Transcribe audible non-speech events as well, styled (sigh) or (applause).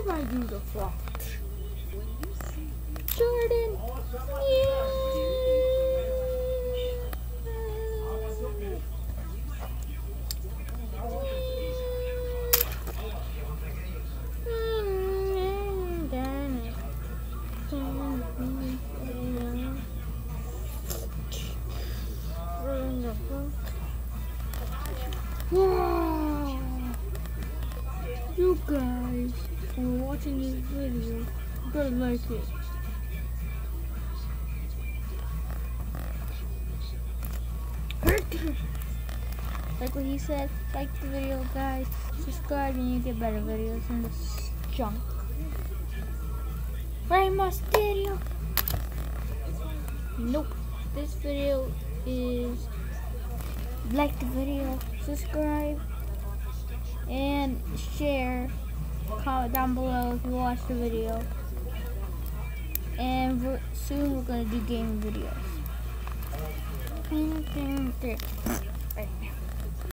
if I do the flop? Jordan. Yeah. You guys who are watching this video, you better like it. (coughs) like what he said, like the video guys, subscribe and you get better videos than this junk. Rey Mysterio! Nope. This video is like the video, subscribe, and share. Comment down below if you watched the video. And soon we're going to do gaming videos.